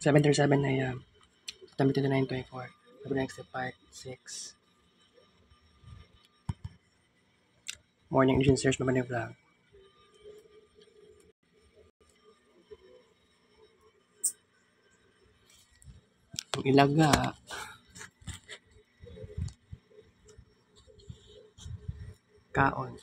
737 AM, September 29, 24. Sabi next part 6. Morning engine search naman yung vlog. Ang ilaga. Kaon.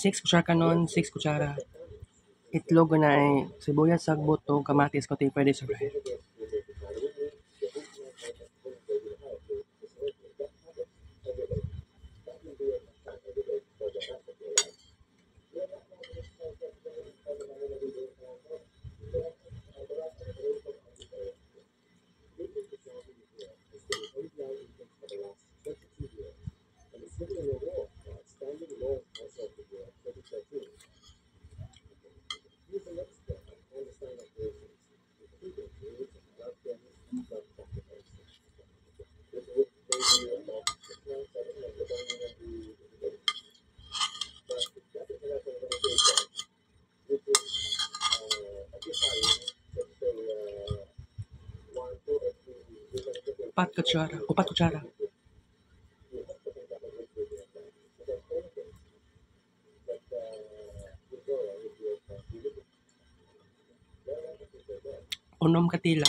Six kutsara kanon, six kutsara. Itlog na ay sibuyas, sagbot, kamatis, kundi pwede sa bread. empat kejuara, empat kejuara. Onom katila.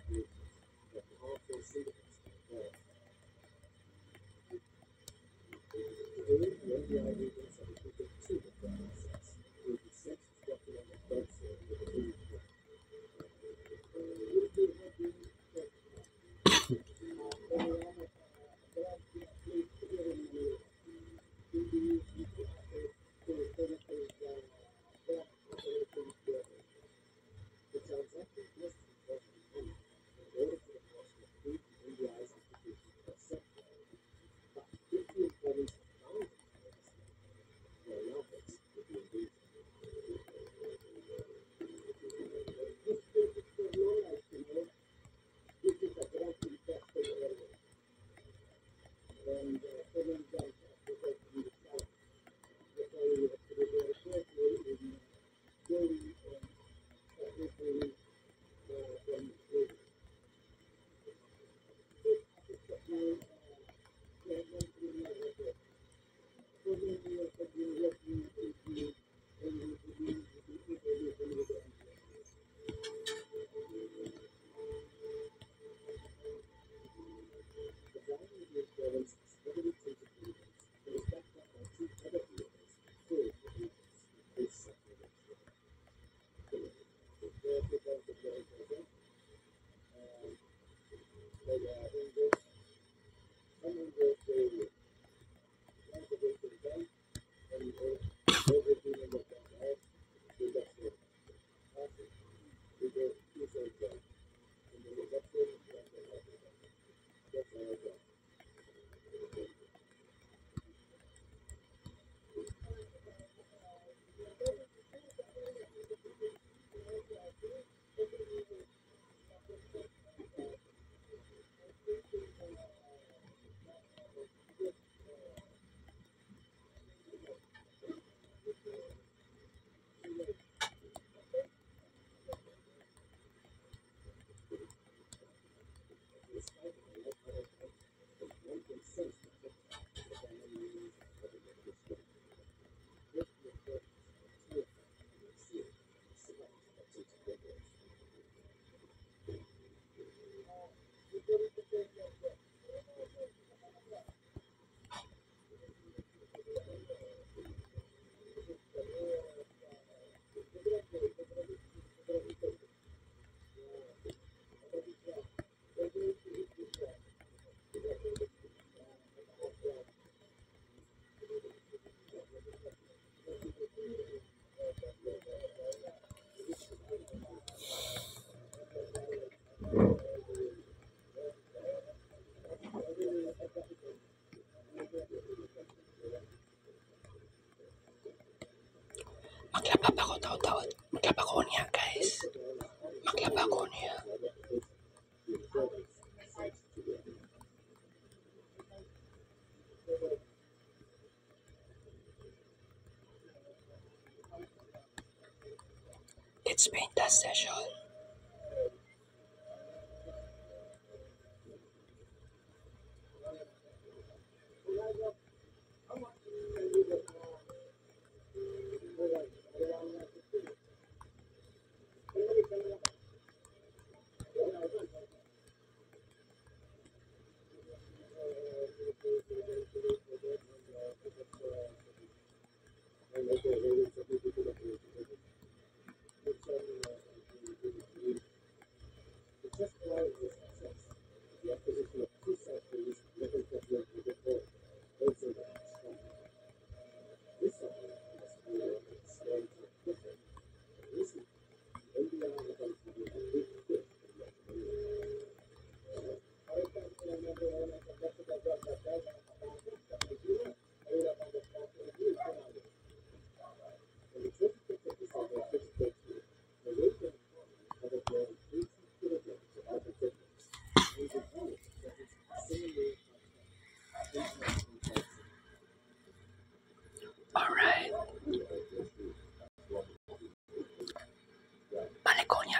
Maglabab ako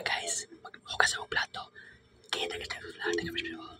guys, maghugas akong plato. Kaya nagkakabla, nagkakabla.